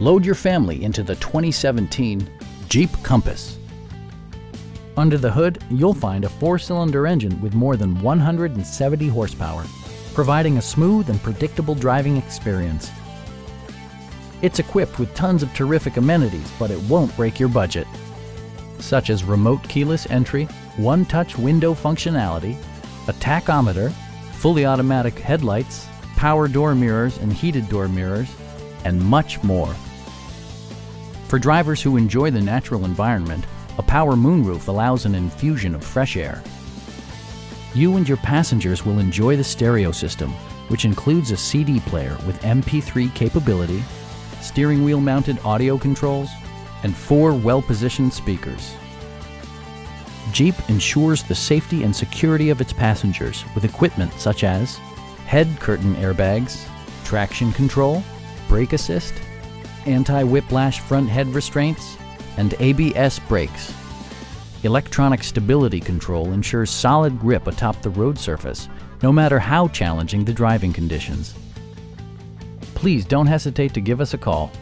Load your family into the 2017 Jeep Compass. Under the hood, you'll find a four-cylinder engine with more than 170 horsepower, providing a smooth and predictable driving experience. It's equipped with tons of terrific amenities, but it won't break your budget, such as remote keyless entry, one-touch window functionality, a tachometer, fully automatic headlights, power door mirrors and heated door mirrors, and much more. For drivers who enjoy the natural environment, a power moonroof allows an infusion of fresh air. You and your passengers will enjoy the stereo system, which includes a CD player with MP3 capability, steering wheel mounted audio controls, and four well-positioned speakers. Jeep ensures the safety and security of its passengers with equipment such as head curtain airbags, traction control, brake assist, anti-whiplash front head restraints, and ABS brakes. Electronic stability control ensures solid grip atop the road surface, no matter how challenging the driving conditions. Please don't hesitate to give us a call